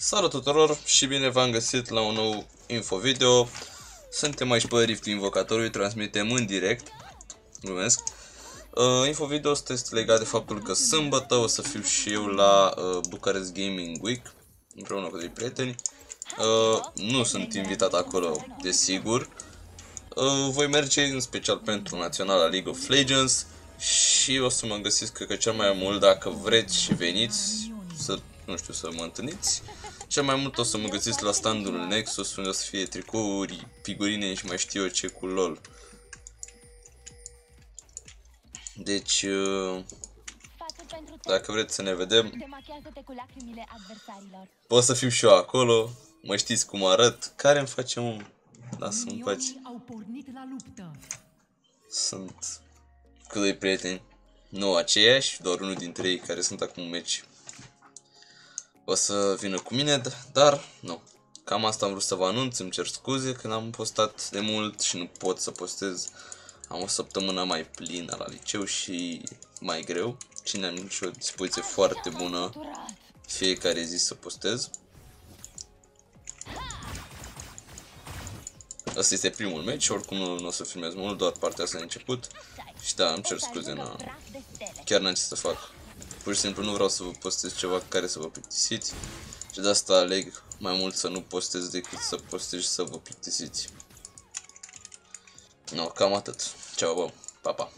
Salut tuturor și bine v-am găsit la un nou info video. Suntem aici pe Rift Invocatorului, transmitem în direct. Glumesc. Uh, info video ăsta este legat de faptul că sâmbătă o să fiu și eu la uh, Bucharest Gaming Week împreună cu doi prieteni. Uh, nu sunt invitat acolo, desigur. Uh, voi merge în special pentru Naționala League of Legends și o să mă găsesc cred că cel mai mult dacă vreți și veniți să, nu știu, să mă întâlniți. Cel mai mult o să mă găsiți la standul Nexus unde o să fie tricouri, figurine și mai știu eu ce cu LOL. Deci, uh, dacă vreți să ne vedem, Demachează-te cu lacrimile adversarilor. pot să fiu și eu acolo, mă știți cum arăt, care îmi face un... Lasă-mi pace. Minionii au pornit la luptă. Sunt cu doi prieteni, nu aceiași, doar unul dintre ei care sunt acum în meci. O să vină cu mine, d- dar nu. Cam asta am vrut să vă anunț, îmi cer scuze că n-am postat de mult și nu pot să postez. Am o săptămână mai plină la liceu și mai greu. Cine am și o dispoziție foarte bună fiecare zi să postez. Asta este primul meci, oricum nu, nu o să filmez mult, doar partea asta a început. Și da, îmi cer scuze, na, chiar n-am ce să fac. Pur și simplu nu vreau să vă postez ceva care să vă plictisiți. Și de asta aleg mai mult să nu postez decât să postez și să vă plictisiți. No, cam atât. Ceau, bă. Pa, pa.